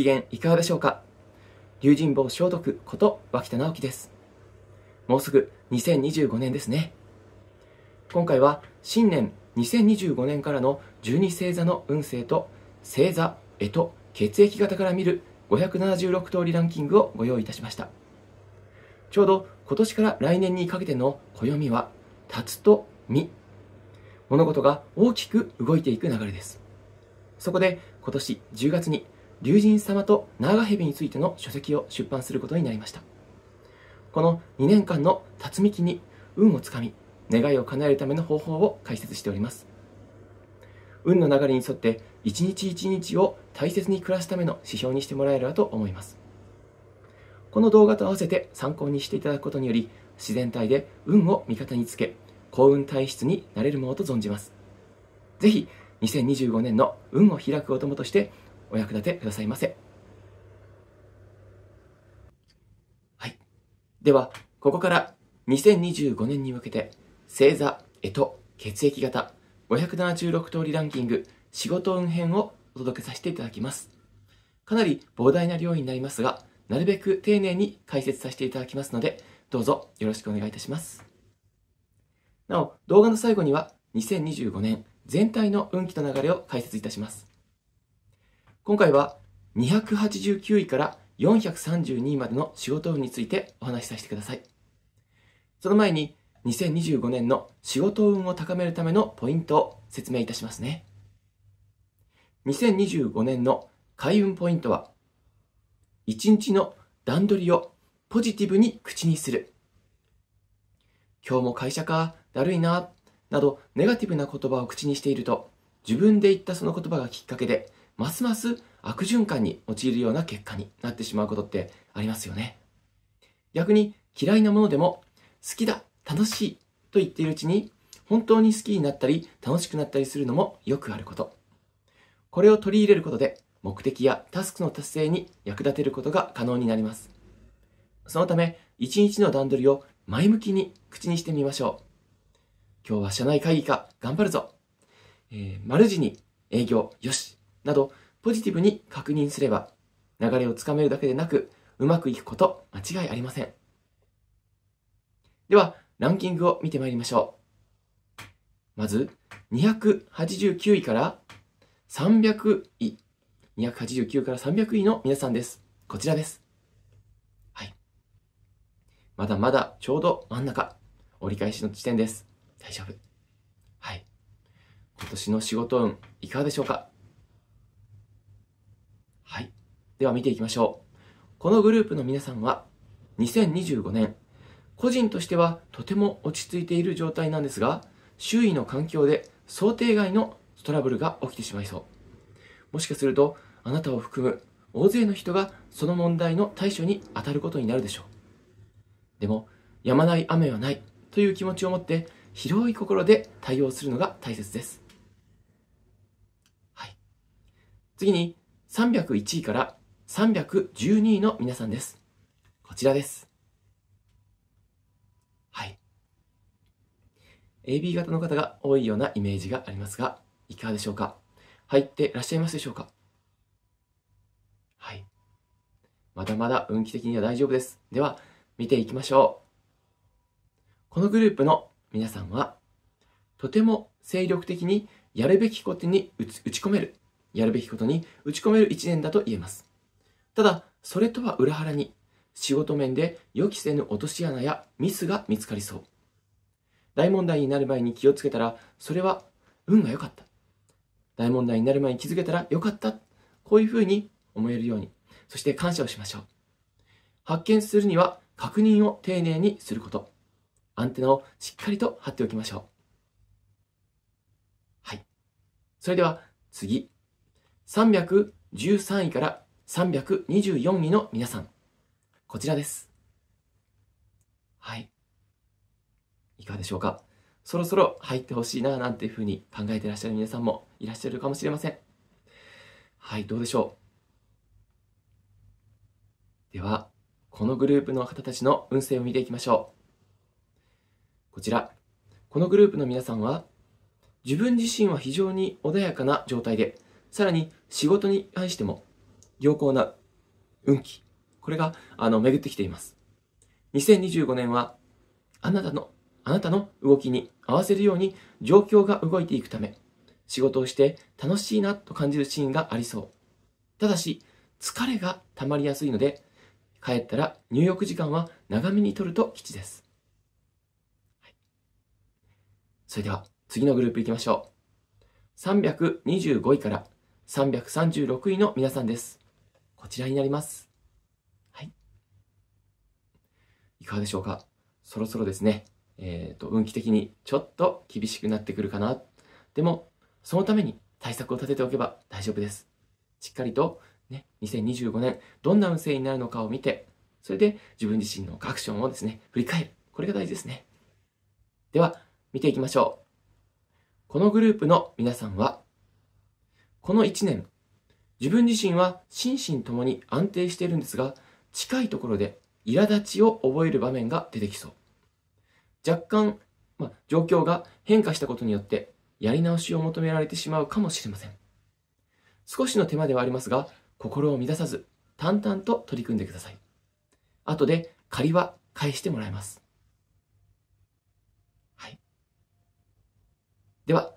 機嫌いかがでしょうか？龍神坊消毒こと脇田直樹です。もうすぐ2025年ですね。今回は新年2025年からの12星座の運勢と星座、干支、血液型から見る576通りランキングをご用意いたしました。ちょうど今年から来年にかけての暦は、辰と実。物事が大きく動いていく流れです。そこで今年10月に龍神様と長蛇についての書籍を出版することになりました。この2年間の辰巳期に運をつかみ、願いを叶えるための方法を解説しております。運の流れに沿って一日一日を大切に暮らすための指標にしてもらえればと思います。この動画と合わせて参考にしていただくことにより、自然体で運を味方につけ、幸運体質になれるものと存じます。ぜひ、2025年の運を開くお供としてお役立てくださいませ。はい。では、ここから2025年に向けて、星座、干支、血液型、576通りランキング、仕事運編をお届けさせていただきます。かなり膨大な量になりますが、なるべく丁寧に解説させていただきますので、どうぞよろしくお願いいたします。なお、動画の最後には2025年全体の運気と流れを解説いたします。今回は289位から432位までの仕事運についてお話しさせてください。その前に2025年の仕事運を高めるためのポイントを説明いたしますね。2025年の開運ポイントは、1日の段取りをポジティブに口にする。今日も会社か、だるいな、などネガティブな言葉を口にしていると、自分で言ったその言葉がきっかけで、ますます悪循環に陥るような結果になってしまうことってありますよね。逆に嫌いなものでも、好きだ、楽しいと言っているうちに、本当に好きになったり楽しくなったりするのもよくあること。これを取り入れることで、目的やタスクの達成に役立てることが可能になります。そのため、一日の段取りを前向きに口にしてみましょう。今日は社内会議か、頑張るぞ。えー、丸時に営業、よし。など、ポジティブに確認すれば、流れをつかめるだけでなく、うまくいくこと間違いありません。では、ランキングを見てまいりましょう。まず、289位から300位。289から300位の皆さんです。こちらです。はい。まだまだちょうど真ん中。折り返しの地点です。大丈夫。はい。今年の仕事運、いかがでしょうかはい。では見ていきましょう。このグループの皆さんは、2025年、個人としてはとても落ち着いている状態なんですが、周囲の環境で想定外のトラブルが起きてしまいそう。もしかすると、あなたを含む大勢の人がその問題の対処に当たることになるでしょう。でも、止まない雨はないという気持ちを持って広い心で対応するのが大切です。はい。次に、301位から312位の皆さんです。こちらです。はい。AB 型の方が多いようなイメージがありますが、いかがでしょうか？入っていらっしゃいますでしょうか？はい。まだまだ運気的には大丈夫です。では、見ていきましょう。このグループの皆さんは、とても精力的にやるべきことに打ち込める、やるべきことに打ち込める一年だと言えます。ただ、それとは裏腹に、仕事面で予期せぬ落とし穴やミスが見つかりそう。大問題になる前に気をつけたら、それは運が良かった。大問題になる前に気づけたら良かった。こういうふうに思えるように、そして感謝をしましょう。発見するには確認を丁寧にすること。アンテナをしっかりと貼っておきましょう。はい。それでは次、313位から324位の皆さん。こちらです。はい。いかがでしょうか？そろそろ入ってほしいななんていうふうに考えてらっしゃる皆さんもいらっしゃるかもしれません。はい、どうでしょう？では、このグループの方たちの運勢を見ていきましょう。こちら、このグループの皆さんは、自分自身は非常に穏やかな状態で、さらに仕事に対しても、良好な運気、これが、あの、巡ってきています。2025年は、あなたの、あなたの動きに合わせるように状況が動いていくため、仕事をして楽しいなと感じるシーンがありそう。ただし、疲れが溜まりやすいので、帰ったら入浴時間は長めにとると吉です。はい、それでは、次のグループ行きましょう。325位から336位の皆さんです。こちらになります。はい。いかがでしょうか？そろそろですね、えっ、ー、と、運気的にちょっと厳しくなってくるかな。でも、そのために対策を立てておけば大丈夫です。しっかりと、ね、2025年、どんな運勢になるのかを見て、それで自分自身のアクションをですね、振り返る。これが大事ですね。では、見ていきましょう。このグループの皆さんは、この1年、自分自身は心身ともに安定しているんですが、近いところで苛立ちを覚える場面が出てきそう。若干、まあ、状況が変化したことによって、やり直しを求められてしまうかもしれません。少しの手間ではありますが、心を乱さず、淡々と取り組んでください。後で借りは返してもらいます。はい。では、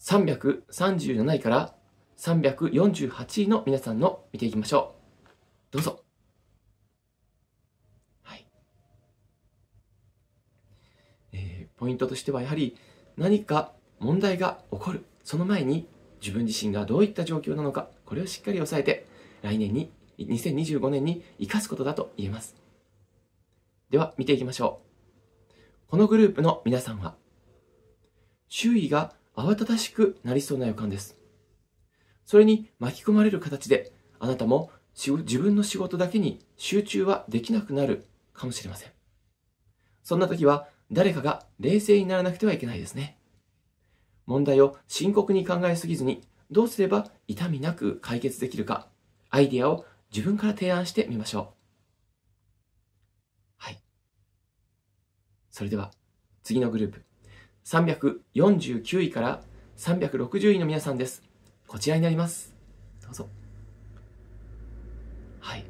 337位から348位の皆さんの見ていきましょう。どうぞ。はい。えー、ポイントとしてはやはり何か問題が起こる。その前に自分自身がどういった状況なのか、これをしっかり押さえて、来年に、2025年に生かすことだと言えます。では、見ていきましょう。このグループの皆さんは、周囲が慌ただしくなりそうな予感です。それに巻き込まれる形で、あなたも自分の仕事だけに集中はできなくなるかもしれません。そんな時は誰かが冷静にならなくてはいけないですね。問題を深刻に考えすぎずに、どうすれば痛みなく解決できるか、アイディアを自分から提案してみましょう。はい。それでは、次のグループ。349位から360位の皆さんです。こちらになります。どうぞ。はい。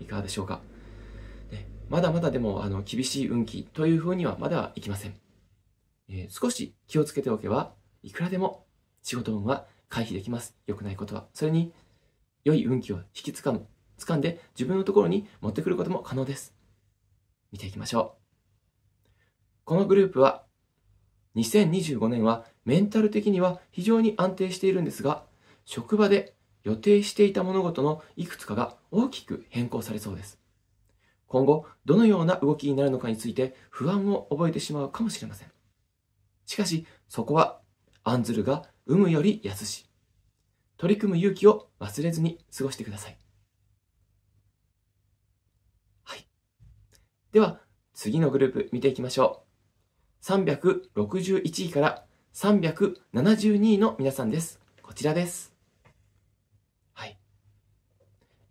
いかがでしょうか。ね、まだまだでも、あの、厳しい運気というふうにはまだいきません。えー、少し気をつけておけば、いくらでも仕事運は回避できます。良くないことは。それに、良い運気を引きつかむ、掴んで自分のところに持ってくることも可能です。見ていきましょう。このグループは、2025年はメンタル的には非常に安定しているんですが、職場で予定していた物事のいくつかが大きく変更されそうです。今後、どのような動きになるのかについて不安を覚えてしまうかもしれません。しかし、そこは、案ずるが有むより安し。取り組む勇気を忘れずに過ごしてください。はい。では、次のグループ見ていきましょう。361位から372位の皆さんです。こちらです。はい。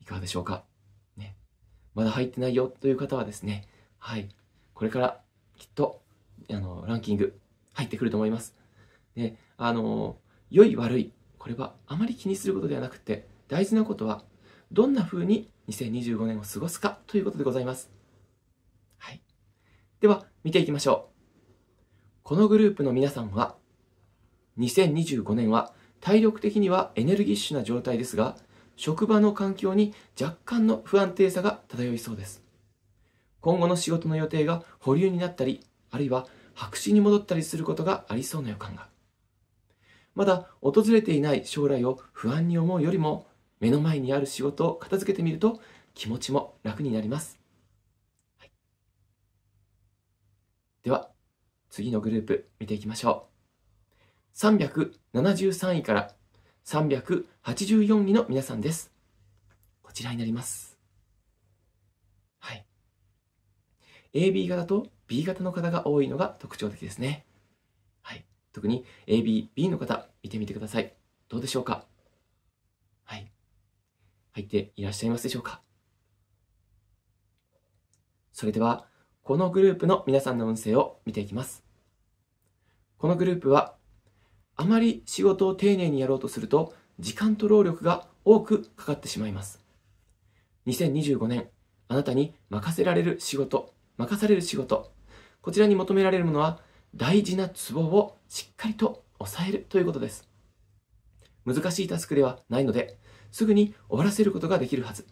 いかがでしょうか？ね。まだ入ってないよという方はですね、はい。これからきっと、あの、ランキング入ってくると思います。で、あの、良い悪い、これはあまり気にすることではなくて、大事なことは、どんな風に2025年を過ごすかということでございます。はい。では、見ていきましょう。このグループの皆さんは、2025年は体力的にはエネルギッシュな状態ですが、職場の環境に若干の不安定さが漂いそうです。今後の仕事の予定が保留になったり、あるいは白紙に戻ったりすることがありそうな予感が。まだ訪れていない将来を不安に思うよりも、目の前にある仕事を片付けてみると気持ちも楽になります。はい、では、次のグループ見ていきましょう。373位から384位の皆さんです。こちらになります。はい。AB 型と B 型の方が多いのが特徴的ですね。はい。特に AB、B の方、見てみてください。どうでしょうか？はい。入っていらっしゃいますでしょうか？それでは、このグループの皆さんの運勢を見ていきます。このグループは、あまり仕事を丁寧にやろうとすると、時間と労力が多くかかってしまいます。2025年、あなたに任せられる仕事、任される仕事、こちらに求められるものは大事なツボをしっかりと抑えるということです。難しいタスクではないので、すぐに終わらせることができるはず。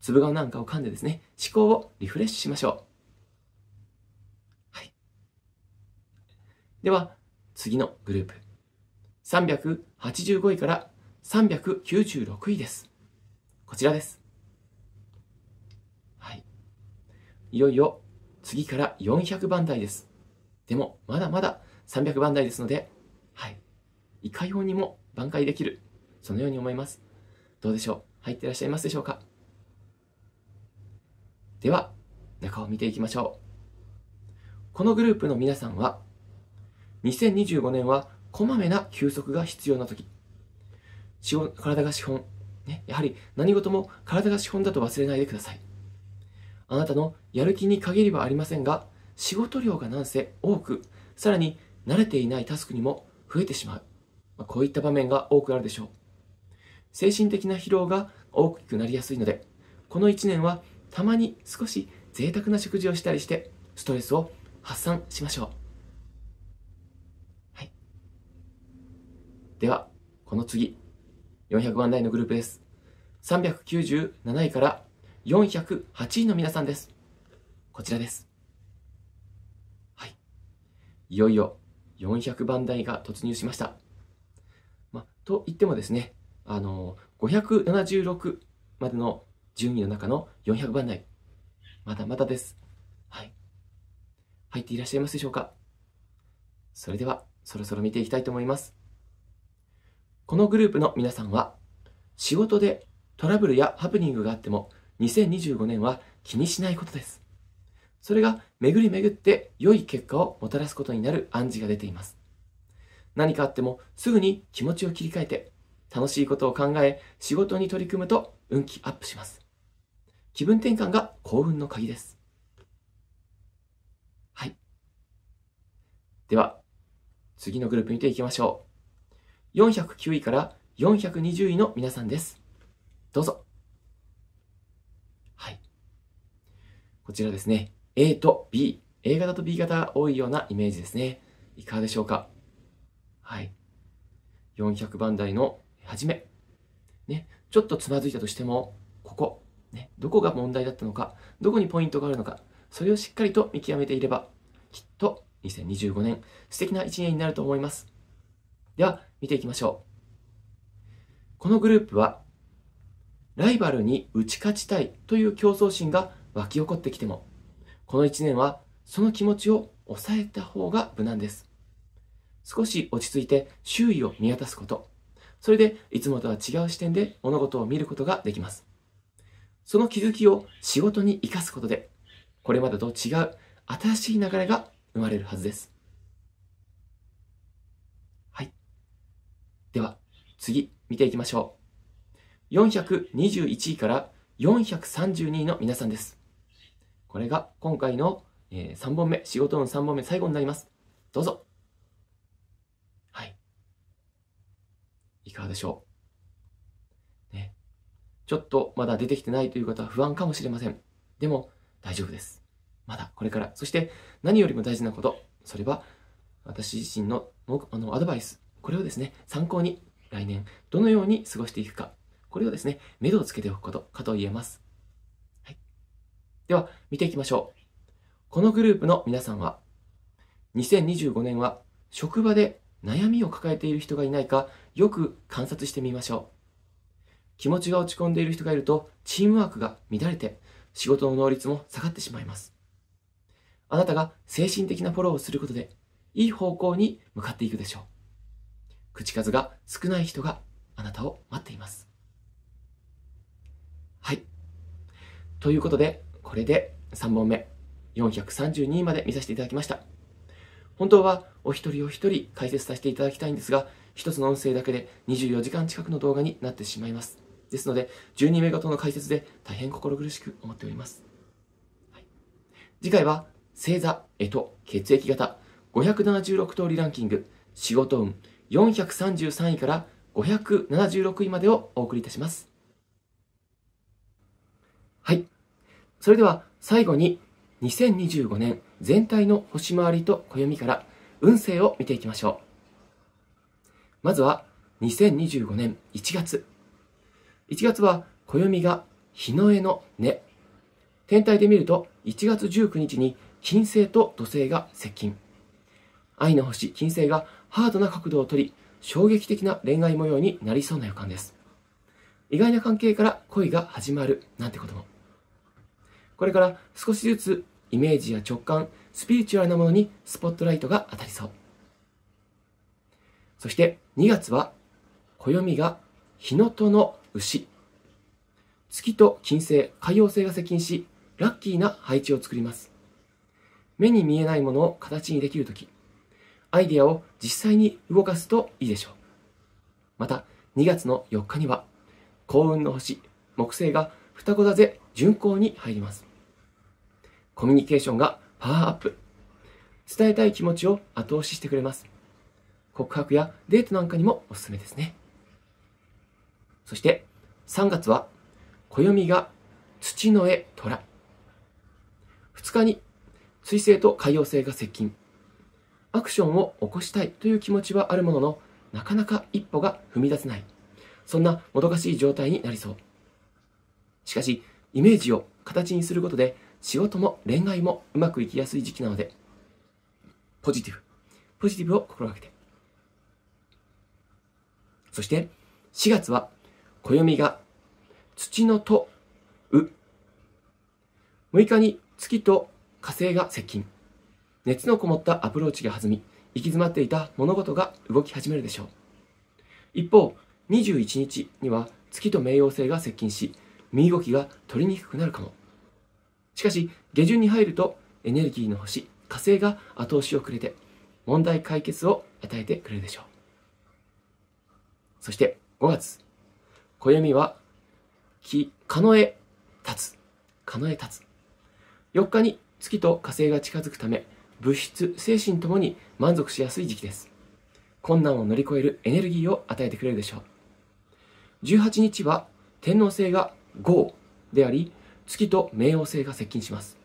粒顔なんかを噛んでですね、思考をリフレッシュしましょう。はい。では、次のグループ。385位から396位です。こちらです。はい。いよいよ次から400番台です。でも、まだまだ300番台ですので、はい。いかようにも挽回できる。そのように思います。どうでしょう？入ってらっしゃいますでしょうか？では、中を見ていきましょう。このグループの皆さんは、2025年はこまめな休息が必要な時。体が資本。ね、やはり何事も体が資本だと忘れないでください。あなたのやる気に限りはありませんが、仕事量がなんせ多く、さらに慣れていないタスクにも増えてしまう。まあ、こういった場面が多くあるでしょう。精神的な疲労が大きくなりやすいので、この1年はたまに少し贅沢な食事をしたりして、ストレスを発散しましょう。はい。では、この次、400番台のグループです。397位から408位の皆さんです。こちらです。はい。いよいよ400番台が突入しました。まあ、と言ってもですね、あの、576までの順位の中の400番台。まだまだです。はい。入っていらっしゃいますでしょうか？それでは、そろそろ見ていきたいと思います。このグループの皆さんは、仕事でトラブルやハプニングがあっても、2025年は気にしないことです。それが巡り巡って良い結果をもたらすことになる暗示が出ています。何かあってもすぐに気持ちを切り替えて、楽しいことを考え、仕事に取り組むと運気アップします。気分転換が幸運の鍵です。はい。では、次のグループ見ていきましょう。409位から420位の皆さんです。どうぞ。はい。こちらですね。A と B。A 型と B 型が多いようなイメージですね。いかがでしょうか？はい。400番台の初め。ね。ちょっとつまずいたとしても、ここ。ね、どこが問題だったのか、どこにポイントがあるのか、それをしっかりと見極めていれば、きっと2025年、素敵な1年になると思います。では、見ていきましょう。このグループは、ライバルに打ち勝ちたいという競争心が湧き起こってきても、この1年はその気持ちを抑えた方が無難です。少し落ち着いて周囲を見渡すこと。それでいつもとは違う視点で物事を見ることができます。その気づきを仕事に生かすことで、これまでと違う新しい流れが生まれるはずです。はい。では、次、見ていきましょう。421位から432位の皆さんです。これが今回の、えー、3本目、仕事の3本目、最後になります。どうぞ。はい。いかがでしょうねちょっとまだ出てきてないという方は不安かもしれません。でも大丈夫です。まだこれから。そして何よりも大事なこと、それは私自身のあのアドバイス、これをですね、参考に来年どのように過ごしていくか、これをですね、目処をつけておくことかと言えます。はい。では、見ていきましょう。このグループの皆さんは、2025年は職場で悩みを抱えている人がいないか、よく観察してみましょう。気持ちが落ち込んでいる人がいると、チームワークが乱れて、仕事の能率も下がってしまいます。あなたが精神的なフォローをすることで、いい方向に向かっていくでしょう。口数が少ない人があなたを待っています。はい。ということで、これで3本目、432位まで見させていただきました。本当はお一人お一人解説させていただきたいんですが、一つの音声だけで24時間近くの動画になってしまいます。ですので、12名ごとの解説で大変心苦しく思っております。はい、次回は、星座、干支、血液型、576通りランキング、仕事運、433位から576位までをお送りいたします。はい。それでは最後に2025年全体の星回りと暦から運勢を見ていきましょう。まずは2025年1月。1月は暦が日の絵の根。天体で見ると1月19日に金星と土星が接近。愛の星金星がハードな角度をとり、衝撃的な恋愛模様になりそうな予感です。意外な関係から恋が始まるなんてことも。これから少しずつイメージや直感、スピリチュアルなものにスポットライトが当たりそう。そして2月は暦が日のとの牛。月と金星、海洋星が接近し、ラッキーな配置を作ります。目に見えないものを形にできるとき、アイデアを実際に動かすといいでしょう。また、2月の4日には、幸運の星、木星が双子座で巡行に入ります。コミュニケーションがパワーアップ。伝えたい気持ちを後押ししてくれます。告白やデートなんかにもおすすめですね。そして、3月は、暦が土の絵虎。2日に水星と海洋星が接近。アクションを起こしたいという気持ちはあるものの、なかなか一歩が踏み出せない。そんなもどかしい状態になりそう。しかし、イメージを形にすることで、仕事も恋愛もうまくいきやすい時期なので、ポジティブ、ポジティブを心がけて。そして、4月は、暦が土のと、う。6日に月と火星が接近。熱のこもったアプローチが弾み、行き詰まっていた物事が動き始めるでしょう。一方、21日には月と冥王星が接近し、身動きが取りにくくなるかも。しかし、下旬に入るとエネルギーの星、火星が後押しをくれて、問題解決を与えてくれるでしょう。そして5月、暦は、木、かのえ立つ。かのえ立つ。4日に月と火星が近づくため、物質、精神ともに満足しやすい時期です。困難を乗り越えるエネルギーを与えてくれるでしょう。18日は天王星が5であり、月と冥王星が接近します。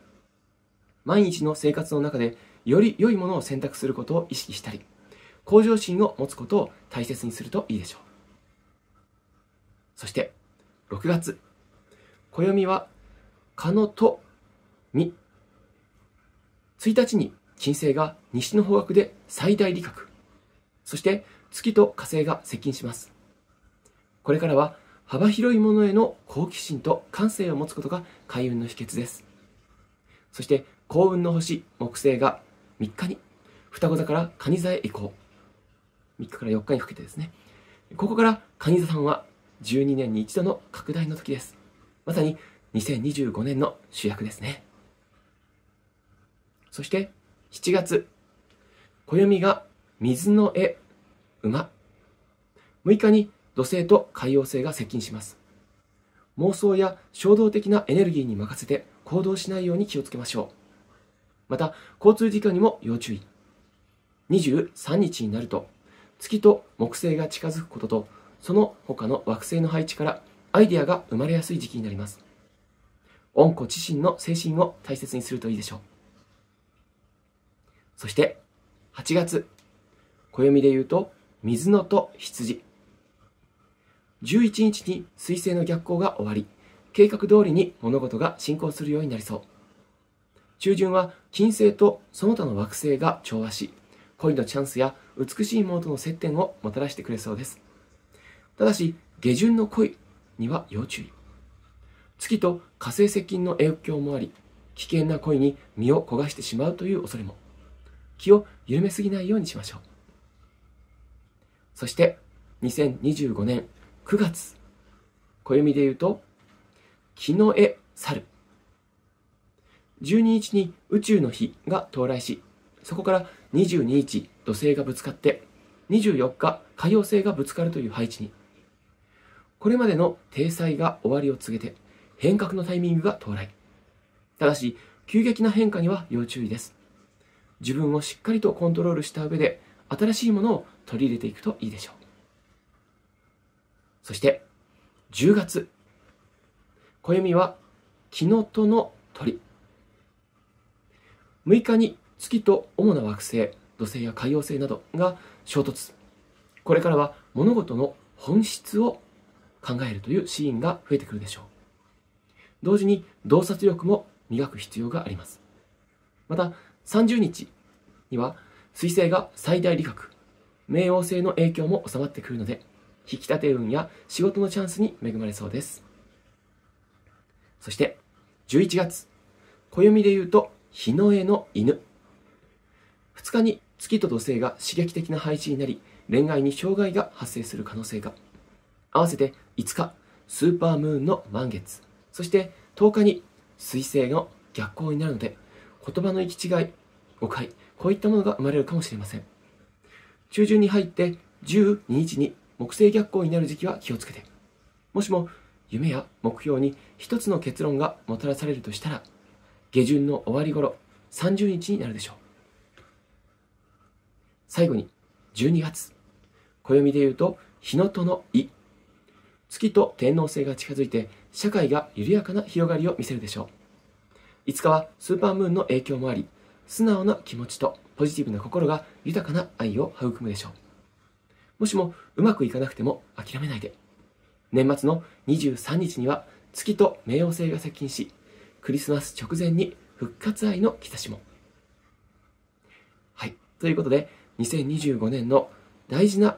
毎日の生活の中でより良いものを選択することを意識したり、向上心を持つことを大切にするといいでしょう。そして、6月、暦は、かのと、み。1日に金星が西の方角で最大理覚。そして月と火星が接近します。これからは幅広いものへの好奇心と感性を持つことが開運の秘訣です。そして幸運の星木星が3日に双子座から蟹座へ移行。3日から4日にかけてですね。ここから蟹座さんは12年に一度の拡大の時です。まさに2025年の主役ですね。そして7月、暦が水の絵、馬。6日に土星と海洋星が接近します。妄想や衝動的なエネルギーに任せて行動しないように気をつけましょう。また、交通事故にも要注意。23日になると、月と木星が近づくことと、その他の惑星の配置からアイデアが生まれやすい時期になります。恩子自身の精神を大切にするといいでしょう。そして、8月、暦で言うと、水のと羊。11日に水星の逆行が終わり、計画通りに物事が進行するようになりそう。中旬は金星とその他の惑星が調和し、恋のチャンスや美しいものとの接点をもたらしてくれそうです。ただし、下旬の恋には要注意。月と火星接近の影響もあり、危険な恋に身を焦がしてしまうという恐れも。気を緩めすぎないようにしましょう。そして、2025年9月、暦で言うと、木の絵猿。12日に宇宙の日が到来し、そこから22日土星がぶつかって、24日海洋星がぶつかるという配置に。これまでの体裁が終わりを告げて、変革のタイミングが到来。ただし、急激な変化には要注意です。自分をしっかりとコントロールした上で新しいものを取り入れていくといいでしょう。そして10月。暦は木のとの鳥。6日に月と主な惑星土星や海洋星などが衝突。これからは物事の本質を考えるというシーンが増えてくるでしょう。同時に洞察力も磨く必要があります。また30日には水星が最大理学冥王星の影響も収まってくるので引き立て運や仕事のチャンスに恵まれそうです。そして11月。暦で言うと日の絵の犬。2日に月と土星が刺激的な配置になり恋愛に障害が発生する可能性が。合わせて5日スーパームーンの満月。そして10日に水星の逆行になるので言葉の行き違い誤解こういったものが生まれるかもしれません。中旬に入って12日に木星逆行になる時期は気をつけて。もしも夢や目標に一つの結論がもたらされるとしたら下旬の終わり頃30日になるでしょう。最後に12月。暦で言うと日のとの意月と天皇星が近づいて社会が緩やかな広がりを見せるでしょう。5日はスーパームーンの影響もあり素直な気持ちとポジティブな心が豊かな愛を育むでしょう。もしもうまくいかなくても諦めないで。年末の23日には月と冥王星が接近しクリスマス直前に復活愛の兆しも。はい。ということで2025年の大事な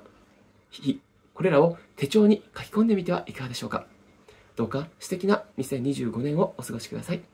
日これらを手帳に書き込んでみてはいかがでしょうか。どうか素敵な2025年をお過ごしください。